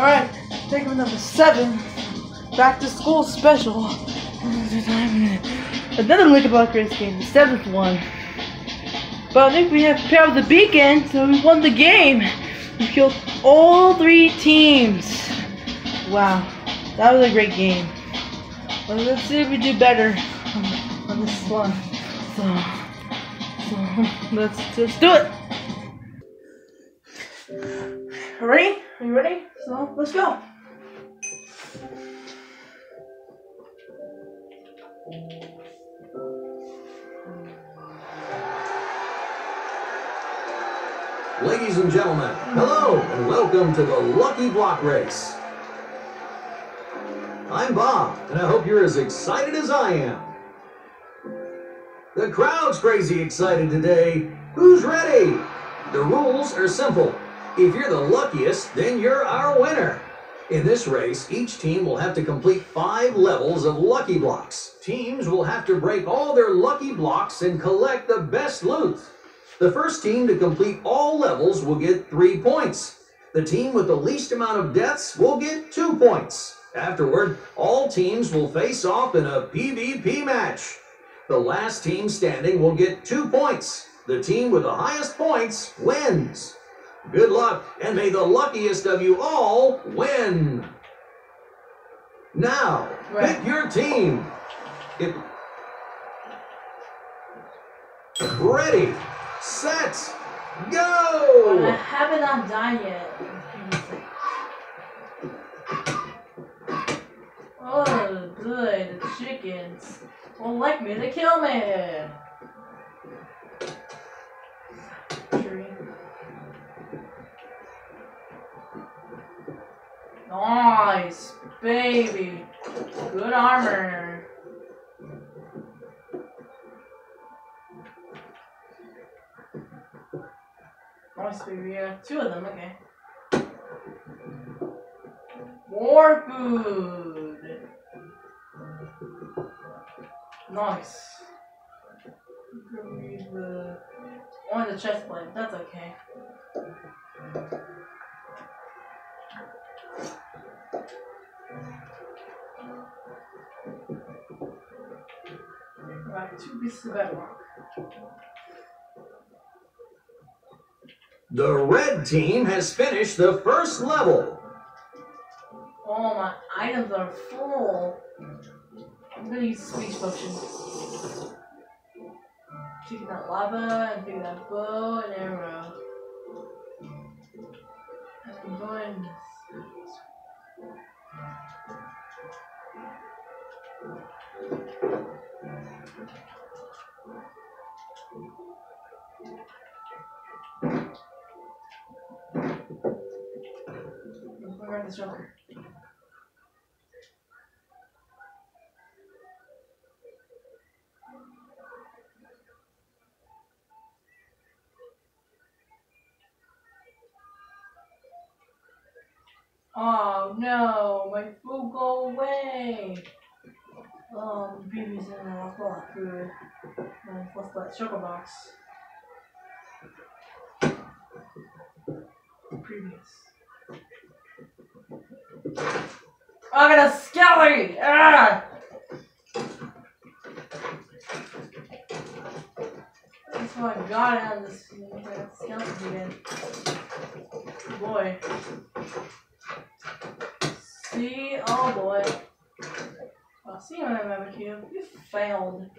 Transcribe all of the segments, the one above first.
Alright, segment number seven. Back to school special. Another Lincoln Block game, the seventh one. But I think we have pair of the beacon, so we won the game. We killed all three teams. Wow, that was a great game. Let's see if we do better on, this one. So, so let's let's do it. Ready? Are you ready? So let's go. Ladies and gentlemen, hello and welcome to the Lucky Block Race. I'm Bob, and I hope you're as excited as I am. The crowd's crazy excited today. Who's ready? The rules are simple. If you're the luckiest, then you're our winner. In this race, each team will have to complete five levels of Lucky Blocks. Teams will have to break all their Lucky Blocks and collect the best loot. The first team to complete all levels will get three points. The team with the least amount of deaths will get two points. Afterward, all teams will face off in a PvP match. The last team standing will get two points. The team with the highest points wins. Good luck, and may the luckiest of you all win. Now, Right. pick your team. If... Ready, set, go! I haven't not died yet. Oh, good. The chickens won't like me to kill me. Nice, baby. Good armor. Nice, baby. Yeah, two of them. Okay. More food. Nice. Read the on the chest plate. That's okay. Two pieces of bedrock. The red team has finished the first level. Oh, my items are full. I'm gonna use speed potion. Taking that lava and taking that bow and arrow. And I'm going. I'm going around. Oh no, my food go away. Oh, Um, baby's in a rock block. And what's that? Sugar box. Previous. I got a skelly! Ah! That's why I got it on this skeletons again. Boy. See? Oh boy. I'll see you when I remember you. You failed.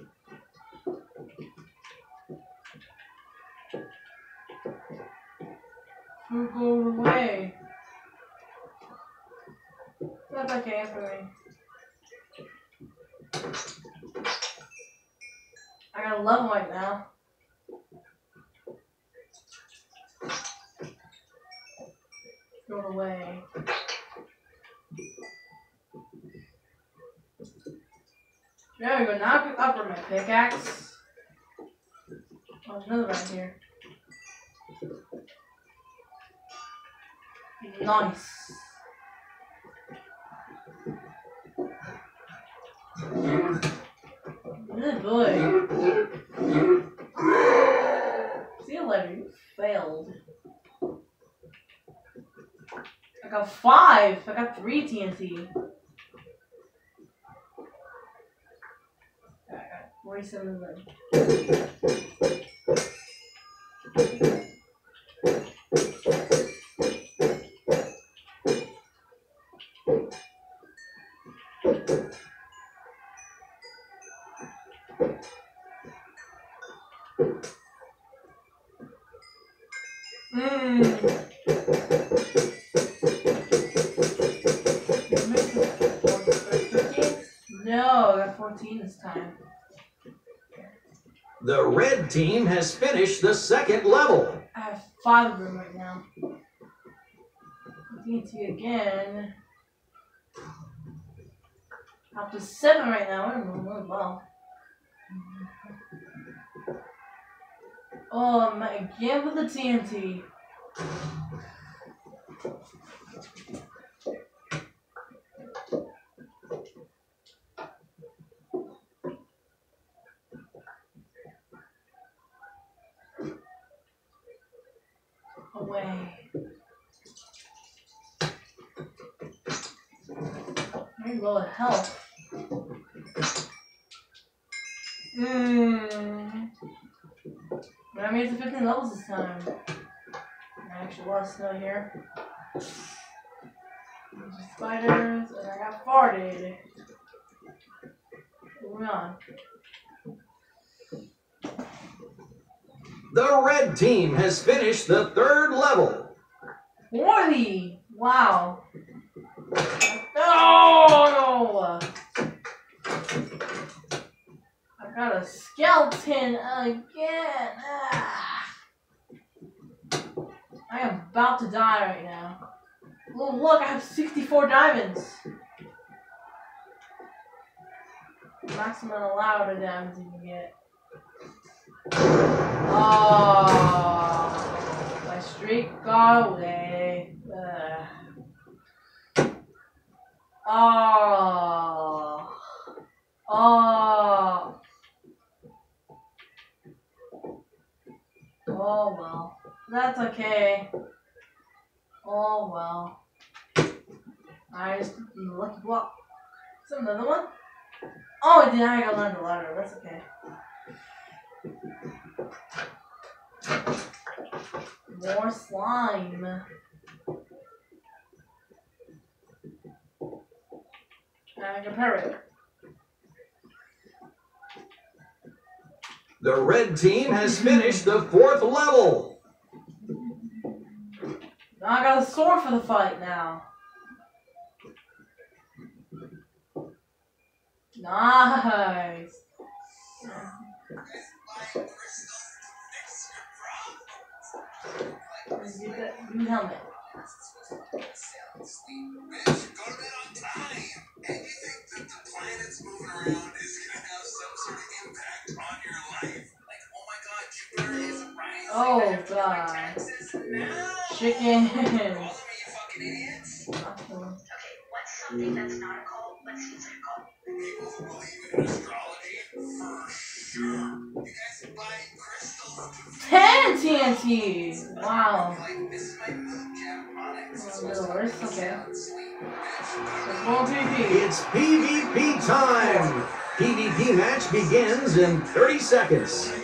Who go away? That's okay for me. I got a level right now. Go away. There we go. Now I can upgrade my pickaxe. Oh, there's another right here. Nice. Good. See you later. You failed. I got five. I got three TNT. I got Mmm. No, I got 14 this time. The red team has finished the second level. I have five of them right now. DT again. Up to seven right now. We're doing really well. Oh, I'm again with the TNT. Away. Low at health. Mmm. I made it to 15 levels this time. I actually lost snow here. There's the spiders, and I got farted. Moving on. The red team has finished the third level. 40! Wow. Oh, No! I got a skeleton again. Ah. I am about to die right now. Oh, look, I have 64 diamonds. Maximum allowed of diamonds you can get. Oh, my streak got away. Ugh. Oh. Oh. Oh well. That's okay. Oh well. I just lucky block. Is another one? Oh, I did. I gotta learn the ladder. That's okay. More slime. And compare it. The red team has finished the fourth level. Now I got a sword for the fight now. Nice. Use that helmet. Oh god. Chicken. Okay, what's something that's not a cult but seems like a cult? People who believe in astrology, for sure. You guys buy crystals 10 TNT! Wow. like this is my moon Japonics. A little worse, okay. Sleep, So. It's PvP time. PvP match begins in 30 seconds.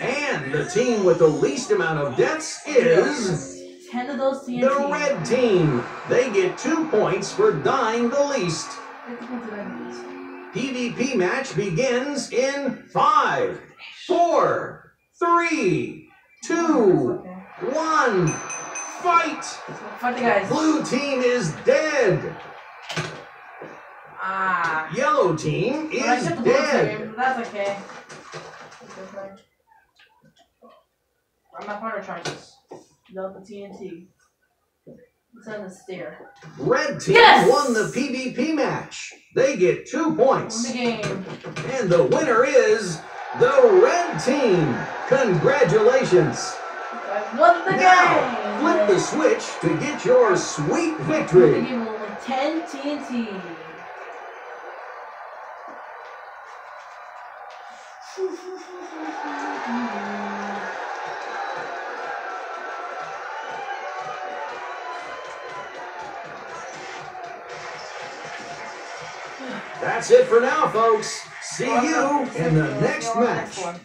And the team with the least amount of deaths is 10 of those TNT. the red team. They get two points for dying the least. PvP match begins in five, four, three, two, Okay. one. Fight! Fight guys. Blue team is dead. Ah. Yellow team is blue dead. team, but that's okay. That's okay. Where are my partner charges? Love the TNT. It's on the stair. Red team Yes! won the PvP match. They get two points. the game. And the winner is the red team. Congratulations. I won the Now, flip the switch to get your sweet victory. game will 10 TNT. That's it for now, folks. See you in the next match.